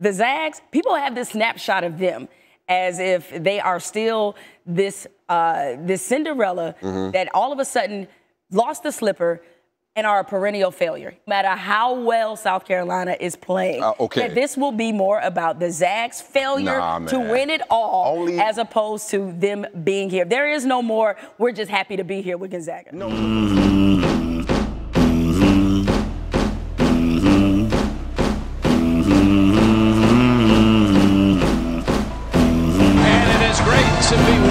The Zags, people have this snapshot of them as if they are still this uh, this Cinderella Mm-hmm. that all of a sudden lost the slipper and are a perennial failure. No matter how well South Carolina is playing, Uh, okay. that this will be more about the Zags' failure Nah, to win it all Only- as opposed to them being here. There is no more, we're just happy to be here with Gonzaga. And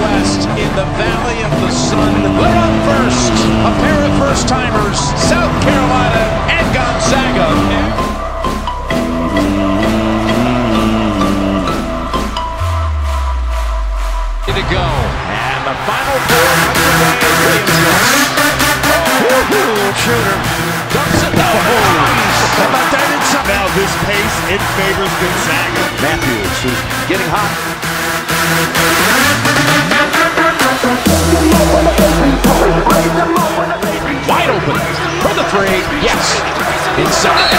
west in the Valley of the Sun. We're up first. A pair of first timers, South Carolina and Gonzaga. To go. And the final four underway. Williams. Shooter. Dumps it down. How about that inside? Now this pace, it favors Gonzaga. Mathews, who's getting hot. Wide open for the three. Yes. Inside.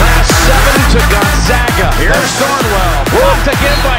Last seven to Gonzaga. Here's Thornwell. Blocked again by